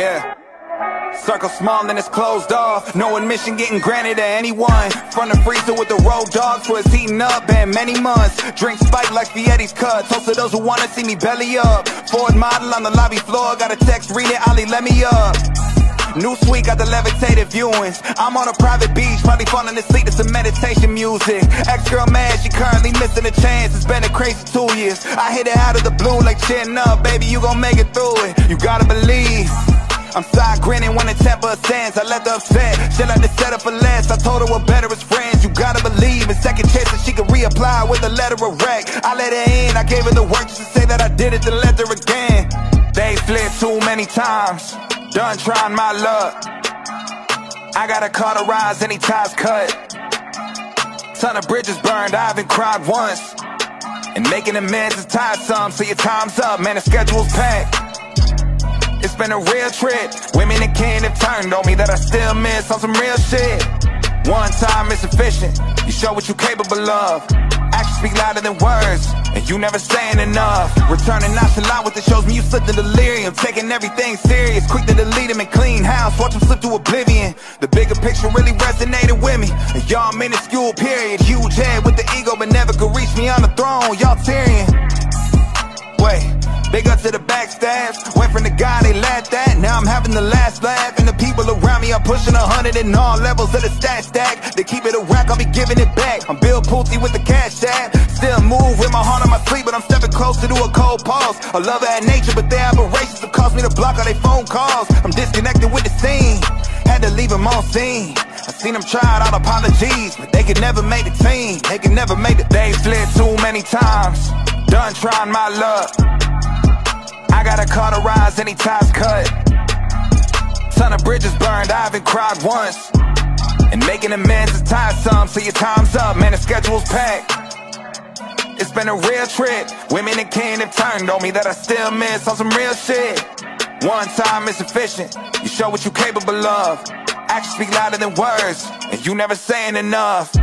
Yeah. Circle small and it's closed off. No admission getting granted to anyone. From the freezer with the road dogs for it's heating up. Been many months. Drink spike like Fietti's cut. Toast to those who wanna see me belly up. Ford model on the lobby floor. Got a text, read it, Ali, let me up. New suite got the levitated viewings. I'm on a private beach, probably falling asleep to some meditation music. Ex girl mad, she currently missing a chance. It's been a crazy two years. I hit it out of the blue like chin up, baby. You gon' make it through it. You gotta believe. I'm side grinning when the temper ascends. I let the upset. She like to set up for less. I told her we're better as friends. You gotta believe in second chances she can reapply with a letter of rec. I let her in. I gave her the work just to say that I did it to let her again. They flip too many times. Done trying my luck. I gotta cauterize any ties cut. Ton of bridges burned, I haven't cried once. And making amends is tiresome, so your time's up, man, the schedule's packed. It's been a real trip. Women and kin have turned on me that I still miss on some real shit. One time is sufficient. You show what you're capable of. Actions speak louder than words, and you never saying enough. Returning nonchalant with the shows me you slipped in delirium. Taking everything serious, quick to delete him and clean house. Watch him slip to oblivion. The bigger picture really resonated with me. A y'all minuscule period, huge head with the ego, but never could reach me on the throne. Y'all Tyrion. Big up to the backstabs. Went from the guy they laughed at. Now I'm having the last laugh. And the people around me are pushing a hundred in all levels of the stat stack. They keep it a rack, I'll be giving it back. I'm Bill Pulte with the cash tab. Still move with my heart on my sleeve, but I'm stepping closer to a cold pause. I love at nature, but aberrations have caused me to block all their phone calls. I'm disconnected with the scene. Had to leave them on scene. I seen them try out apologies, but they could never make the team. They could never make the They flip too many times. Done trying my luck. Gotta cauterize any ties cut. Ton of bridges burned, I haven't cried once. And making amends is tiresome, so your time's up, man, the schedule's packed. It's been a real trip. Women and kin have turned on me that I still miss on some real shit. One time is sufficient. You show what you're capable of. Actions speak louder than words, and you never saying enough.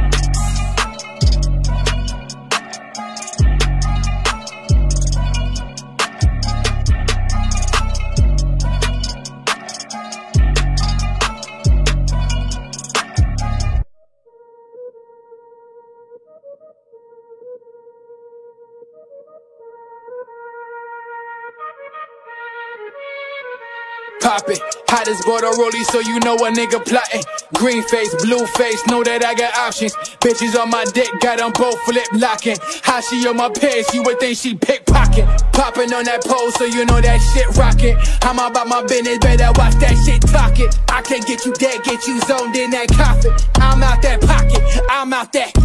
Pop it, hot as water rollie, so you know a nigga plotting. Green face, blue face, know that I got options. Bitches on my dick, got them both flip locking. How she on my pants, you would think she pickpocket. Popping on that pole, so you know that shit rocking. I'm about my business, better watch that shit talking. I can't get you dead, get you zoned in that coffin. I'm out that pocket, I'm out that.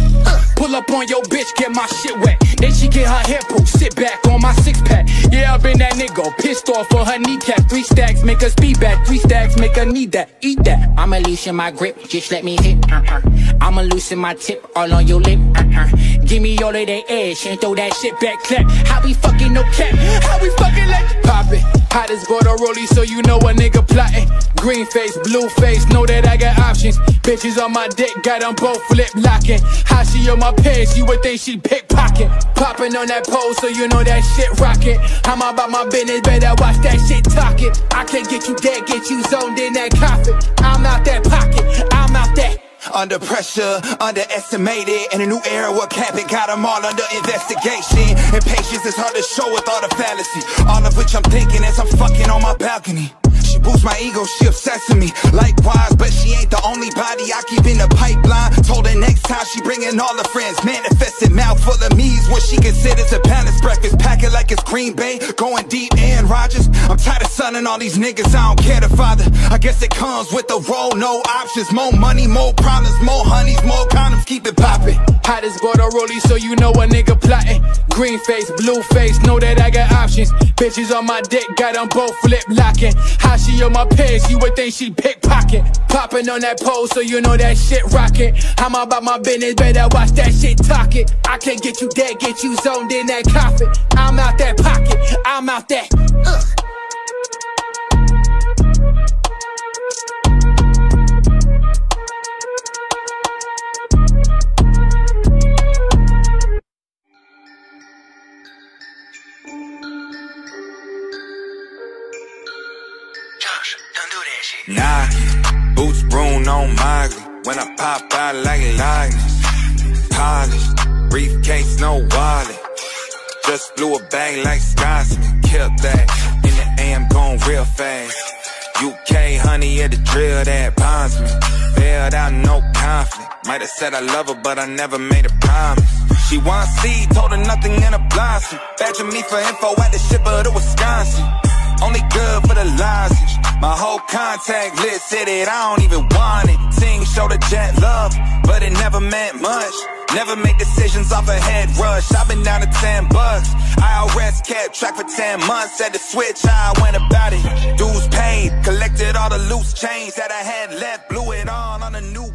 Pull up on your bitch, get my shit wet. Then she get her hair pulled, sit back on my six pack. Yeah, I been that nigga, pissed off for her kneecap. Three stacks, make her speed back. Three stacks, make her need that, eat that. I'ma loosen my grip, just let me hit. Uh-uh. I'ma loosen my tip all on your lip. Uh-uh. Give me all of that ass and throw that shit back clap. How we fucking no cap? How we fucking like pop it? Hot as water rollie, so you know a nigga plotting. Green face, blue face, know that I got options. Bitches on my dick, got them both flip locking. How she on my pants, you would think she pickpocket. Popping on that pole, so you know that shit rocking. I'm about my business, better watch that shit talking. I can't get you dead, get you zoned in that coffin. I'm out that pocket, I'm out that. Under pressure, underestimated In a new era, what capping got them all under investigation Impatience is hard to show with all the fallacy All of which I'm thinking as I'm fucking on my balcony she boosts my ego, she obsessed with me. Likewise, but she ain't the only body I keep in the pipeline. Told her next time she bringing all her friends. Manifested mouth full of me's What she considers a palace breakfast. Pack it like it's Green Bay, going deep. In Rodgers I'm tired of sunning all these niggas, I don't care the father. I guess it comes with the role, no options. More money, more problems, more honeys, more condoms Hot as water rollie, so you know a nigga plotting Green face, blue face, know that I got options Bitches on my dick, got them both flip locking How she on my pants, you would think she pickpocket. Popping on that pole, so you know that shit rocking. I'm about my business, better watch that shit talking. I can't get you dead, get you zoned in that coffin. I'm out that pocket, I'm out that. Uh. Josh. Nike, boots Bruno on Miley. When I pop out like lightning, polished, briefcase, no wallet. Just blew a bag like Scotsman, killed that. In the AM, going real fast. UK honey at the drill that bonds me. Bailed out, no conflict. Might have said I love her, but I never made a promise. She want seed, told her nothing in a blossom. Badging me for info at the shipper to Wisconsin. Only good for the lozenge. My whole contact list said it, I don't even want it. Ting showed a jet love, but it never meant much. Never make decisions off a head rush. I've been down to 10 bucks. IRS kept track for 10 months. Had to switch how I went about it. Dues paid, collected all the loose change that I had left. Blew it all on a new.